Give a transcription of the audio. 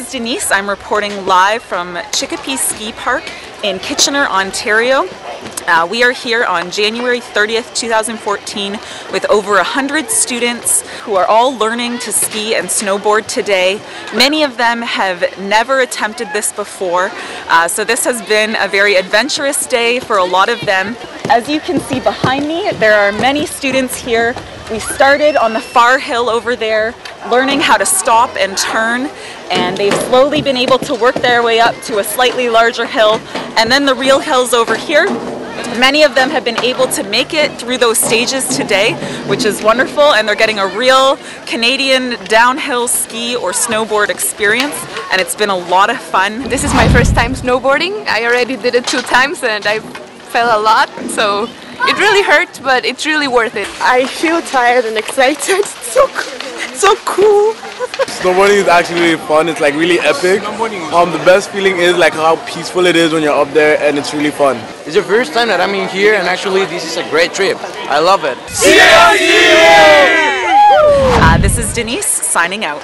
is Denise. I'm reporting live from Chicopee Ski Park in Kitchener, Ontario. Uh, we are here on January 30th, 2014 with over 100 students who are all learning to ski and snowboard today. Many of them have never attempted this before, uh, so this has been a very adventurous day for a lot of them. As you can see behind me, there are many students here. We started on the far hill over there, learning how to stop and turn, and they've slowly been able to work their way up to a slightly larger hill, and then the real hills over here. Many of them have been able to make it through those stages today, which is wonderful, and they're getting a real Canadian downhill ski or snowboard experience, and it's been a lot of fun. This is my first time snowboarding. I already did it two times and I fell a lot, so it really hurt, but it's really worth it. I feel tired and excited. It's so cool. So cool. Snowboarding is actually really fun. It's like really epic. Um, the best feeling is like how peaceful it is when you're up there and it's really fun. It's the first time that I'm in here and actually this is a great trip. I love it. Uh, this is Denise signing out.